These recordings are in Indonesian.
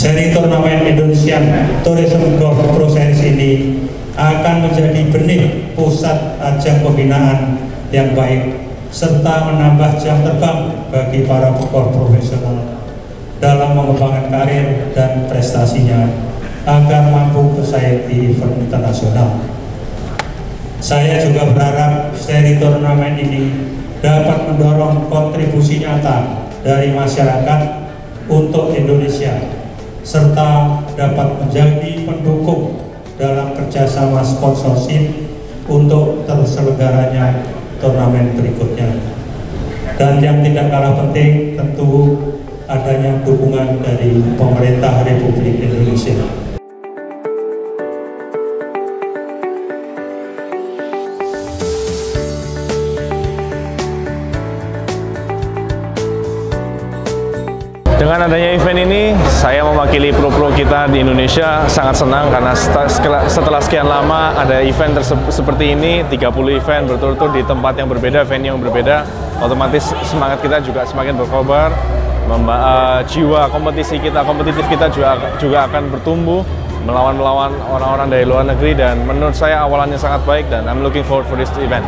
Seri turnamen Indonesian Tourism Golf Pro Series ini akan menjadi benih pusat ajang pembinaan yang baik serta menambah jam terbang bagi para pegolf profesional dalam mengembangkan karir dan prestasinya agar mampu bersaing di event internasional. Saya juga berharap seri turnamen ini dapat mendorong kontribusi nyata dari masyarakat untuk Indonesia serta dapat menjadi pendukung dalam kerjasama sponsorship untuk terselenggaranya turnamen berikutnya. Dan yang tidak kalah penting tentu adanya dukungan dari pemerintah Republik Indonesia. Dengan adanya event ini, saya mewakili pro-pro kita di Indonesia sangat senang karena setelah sekian lama ada event seperti ini, 30 event berturut-turut di tempat yang berbeda, venue yang berbeda, otomatis semangat kita juga semakin berkobar, uh, jiwa kompetisi kita, kompetitif kita juga juga akan bertumbuh melawan-melawan orang-orang dari luar negeri dan menurut saya awalannya sangat baik dan I'm looking forward for this event.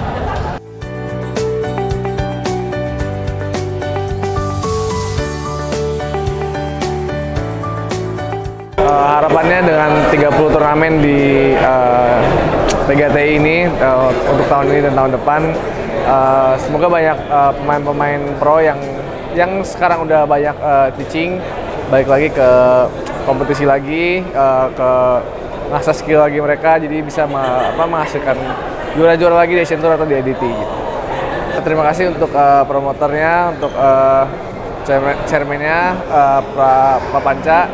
Harapannya dengan 30 turnamen di uh, eh, PGTI ini uh, untuk tahun ini dan tahun depan uh, semoga banyak pemain-pemain uh, pro yang yang sekarang udah banyak uh, teaching balik lagi ke kompetisi lagi uh, ke ngasah skill lagi mereka jadi bisa ma apa, menghasilkan juara-juara lagi di Asian Tour atau di EDT gitu. Terima kasih untuk uh, promotornya, untuk uh, chairman-nya uh, Pak Panca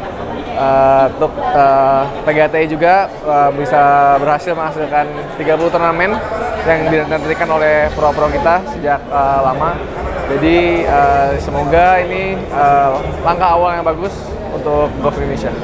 uh, untuk uh, eh, PGTI juga uh, bisa berhasil menghasilkan 30 turnamen yang dinantikan oleh pro-pro kita sejak uh, lama. Jadi uh, semoga ini uh, langkah awal yang bagus untuk golf Indonesia.